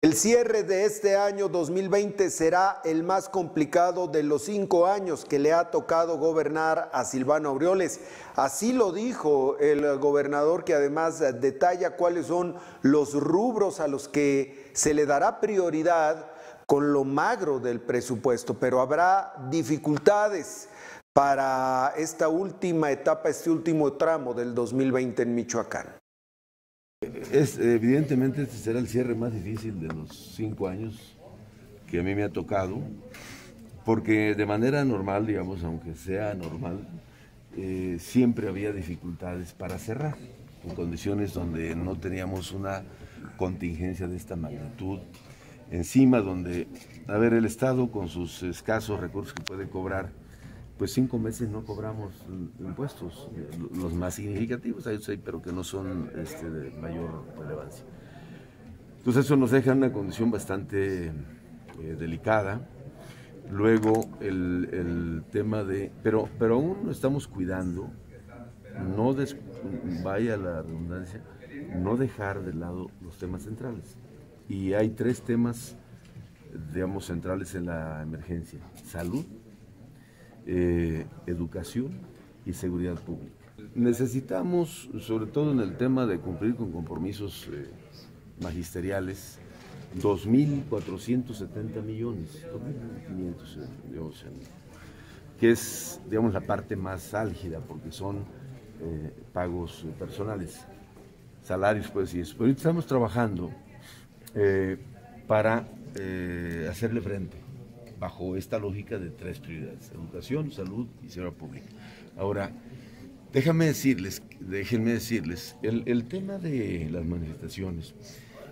El cierre de este año 2020 será el más complicado de los cinco años que le ha tocado gobernar a Silvano Aureoles. Así lo dijo el gobernador que además detalla cuáles son los rubros a los que se le dará prioridad con lo magro del presupuesto, pero habrá dificultades para esta última etapa, este último tramo del 2020 en Michoacán. Es, evidentemente este será el cierre más difícil de los cinco años que a mí me ha tocado, porque de manera normal, digamos, aunque sea normal, eh, siempre había dificultades para cerrar, en condiciones donde no teníamos una contingencia de esta magnitud, encima donde, a ver, el Estado con sus escasos recursos que puede cobrar, pues cinco meses no cobramos impuestos, los más significativos, hay pero que no son este, de mayor relevancia. Entonces eso nos deja en una condición bastante eh, delicada. Luego el, tema de, pero, pero aún estamos cuidando, no vaya la redundancia, no dejar de lado los temas centrales. Y hay tres temas, digamos, centrales en la emergencia. Salud, eh, educación y seguridad pública. Necesitamos, sobre todo en el tema de cumplir con compromisos eh, magisteriales, 2.470 millones, 2.500 millones, que es, digamos, la parte más álgida, porque son eh, pagos personales, salarios, pues, y eso. Pero estamos trabajando para hacerle frente bajo esta lógica de tres prioridades, educación, salud y seguridad pública. Ahora, déjame decirles, déjenme decirles, el, tema de las manifestaciones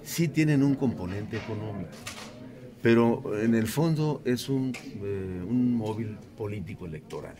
sí tienen un componente económico, pero en el fondo es un, eh, un móvil político electoral.